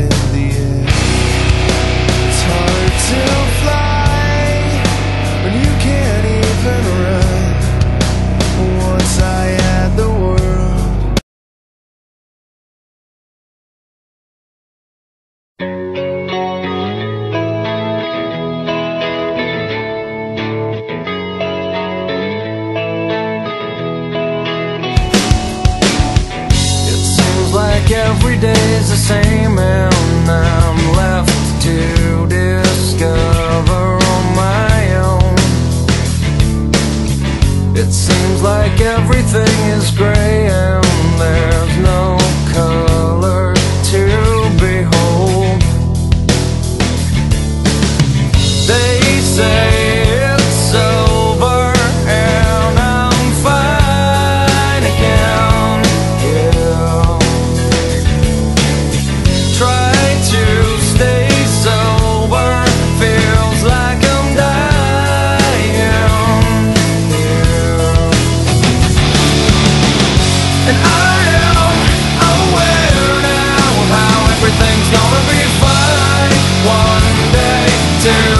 in the like every day's the same and I'm left to discover on my own. It seems like everything is gray down